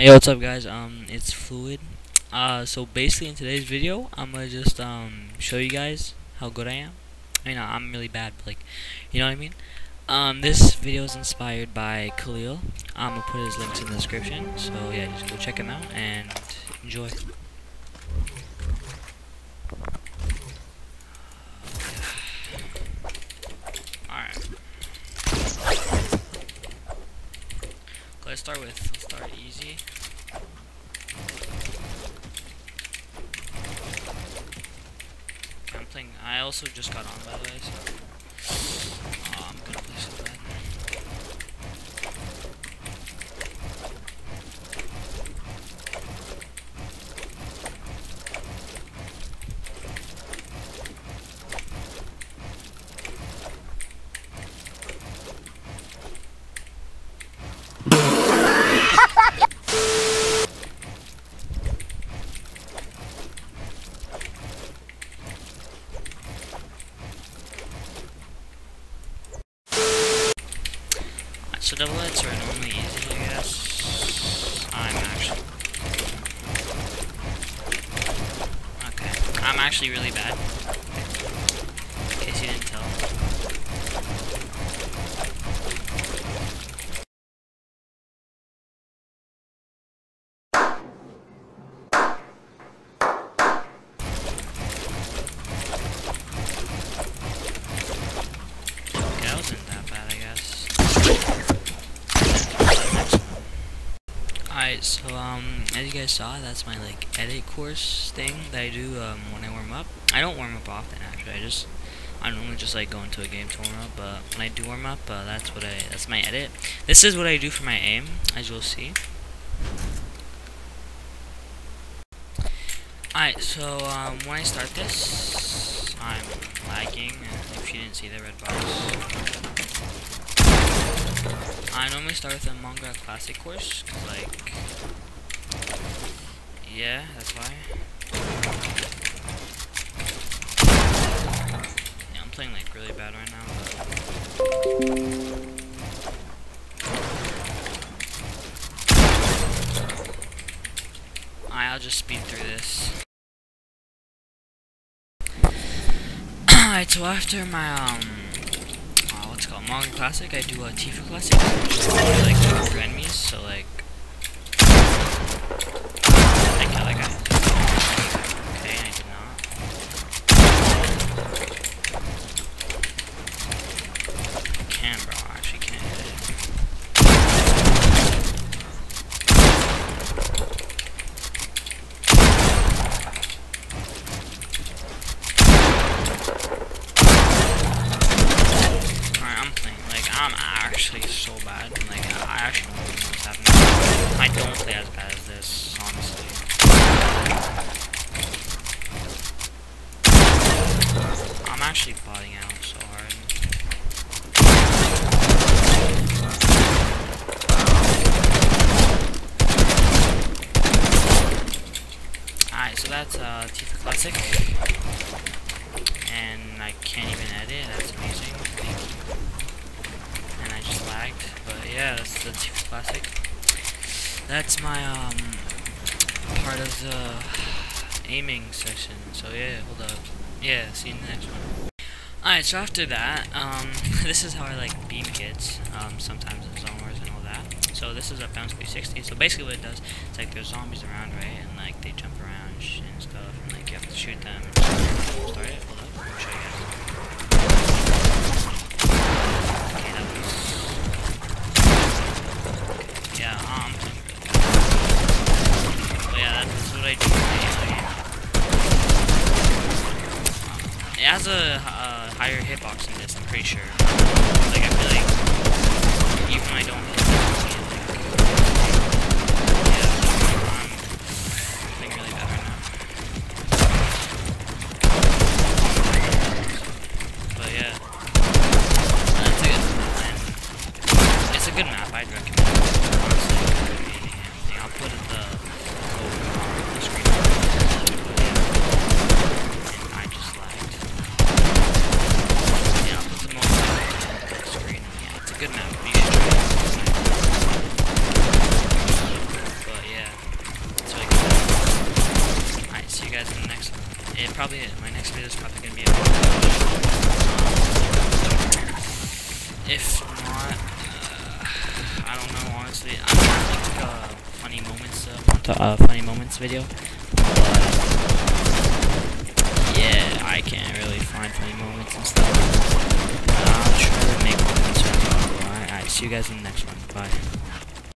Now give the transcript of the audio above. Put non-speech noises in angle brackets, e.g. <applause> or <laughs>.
Hey, what's up, guys? Um, it's Fluid. Uh, so basically, in today's video, I'm gonna just um show you guys how good I am. I mean, I'm really bad, but like, you know what I mean? Um, this video is inspired by Khalil. I'm gonna put his links in the description. So yeah, just go check him out and enjoy. Alright. Let's start with, start easy. I'm playing, I also just got on by the way, so. Oh, I'm gonna play so bad. So double hits are normally easy, I guess. I'm actually. Okay. I'm actually really bad. In case you didn't tell. Alright, so um, as you guys saw, that's my like edit course thing that I do um, when I warm up. I don't warm up often actually. I just I normally just like go into a game to warm up, but when I do warm up, uh, that's what I that's my edit. This is what I do for my aim, as you'll see. Alright, so um, when I start this, I'm lagging. If you didn't see the red box. I normally start with a manga classic course, 'cause, like, yeah, that's why. Yeah, I'm playing like really bad right now. But... I'll just speed through this. <clears throat> Alright, so after my um uh, Classic, I do a Tifa Classic, is like two enemies, so like I kill that guy. Okay, I did not. I can bro, I actually can't hit it. Alright, I'm playing, like, I'm actually so bad. Like, I actually don't even know what's happening. I don't play as bad as this, honestly. I'm actually plotting out so hard. Alright, so that's uh, Tifa Classic. And I can't even edit, that's amazing. And I just lagged. But yeah, that's the Tifa Classic. That's my um part of the aiming session. So yeah, hold up. Yeah, see you in the next one. Alright, so after that, um, <laughs> this is how I like beam kids, um, sometimes in Zone Wars and all that. So this is a bounce 360. So basically what it does, it's like there's zombies around, right, and like they jump around and, and stuff, and like you have to shoot them. Start it, hold up, let me show you guys. Okay, that was... Yeah, um, but yeah, that's what I do for the game. It has a uh, higher hitbox than this, I'm pretty sure. Like, I feel like probably. My next video is probably gonna be about. If not, uh, I don't know. Honestly, I'm not like a funny moments uh, uh, funny moments video. But yeah, I can't really find funny moments and stuff. But I'll try to make one. Alright, alright. See you guys in the next one. Bye.